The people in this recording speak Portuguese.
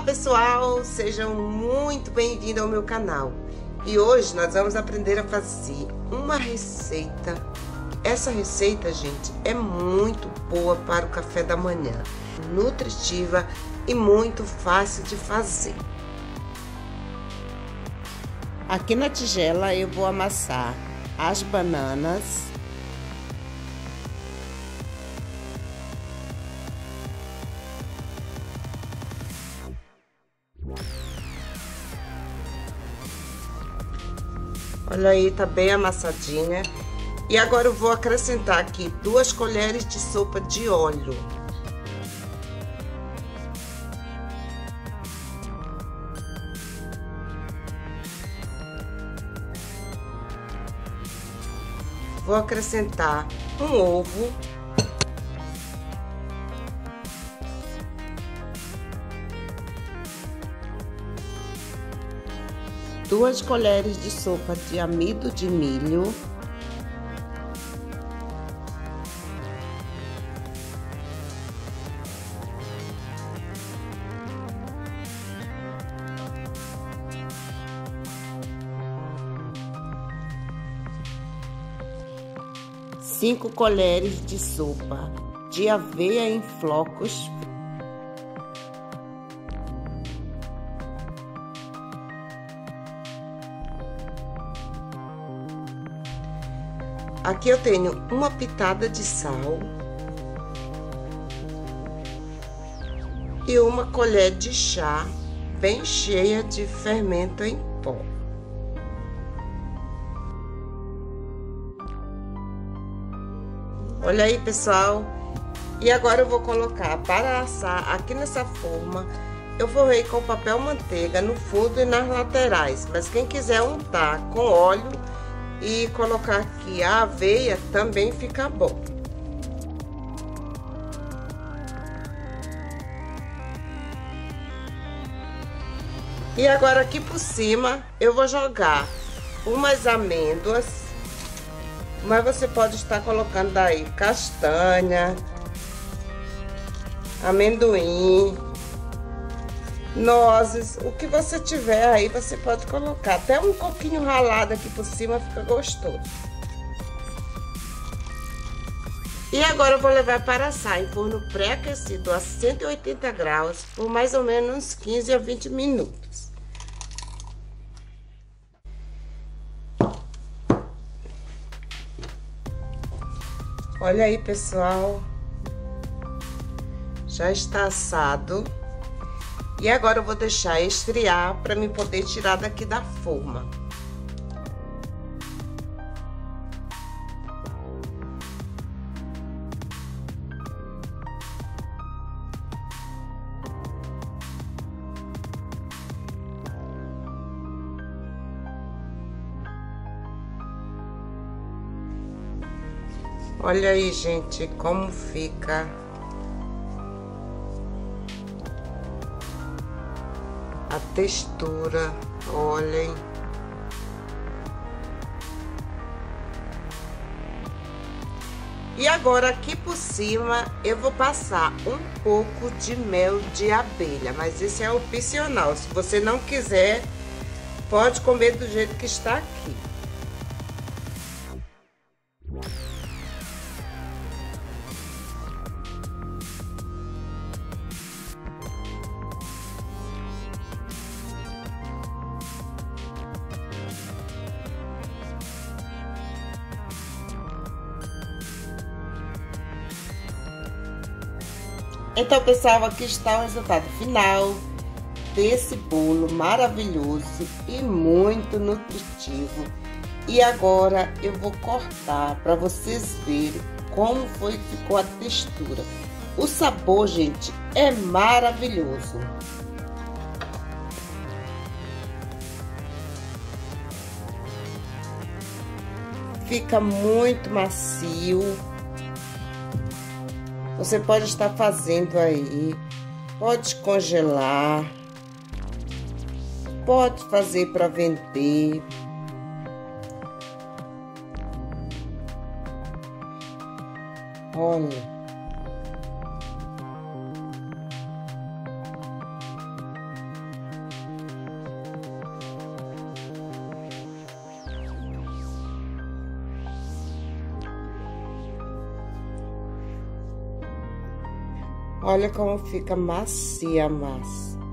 pessoal, sejam muito bem-vindos ao meu canal. E hoje nós vamos aprender a fazer uma receita. Essa receita, gente, é muito boa para o café da manhã, nutritiva e muito fácil de fazer. Aqui na tigela eu vou amassar as bananas Olha aí, tá bem amassadinha. E agora eu vou acrescentar aqui duas colheres de sopa de óleo. Vou acrescentar um ovo duas colheres de sopa de amido de milho, cinco colheres de sopa de aveia em flocos Aqui eu tenho uma pitada de sal e uma colher de chá bem cheia de fermento em pó. Olha aí, pessoal. E agora eu vou colocar para assar aqui nessa forma. Eu forrei com papel manteiga no fundo e nas laterais, mas quem quiser untar com óleo e colocar aqui a aveia também fica bom. E agora aqui por cima eu vou jogar umas amêndoas, mas você pode estar colocando aí castanha, amendoim, nozes, o que você tiver aí você pode colocar. Até um coquinho ralado aqui por cima fica gostoso. E agora eu vou levar para assar em forno pré-aquecido a 180 graus por mais ou menos 15 a 20 minutos. Olha aí, pessoal. Já está assado. E agora eu vou deixar esfriar para me poder tirar daqui da forma. Olha aí, gente, como fica a textura, olhem. E agora aqui por cima eu vou passar um pouco de mel de abelha, mas esse é opcional. Se você não quiser, pode comer do jeito que está aqui. Então, pessoal, aqui está o resultado final desse bolo maravilhoso e muito nutritivo. E agora eu vou cortar para vocês verem como foi ficou a textura. O sabor, gente, é maravilhoso. Fica muito macio você pode estar fazendo aí, pode congelar, pode fazer para vender. Olha. Olha como fica macia a massa.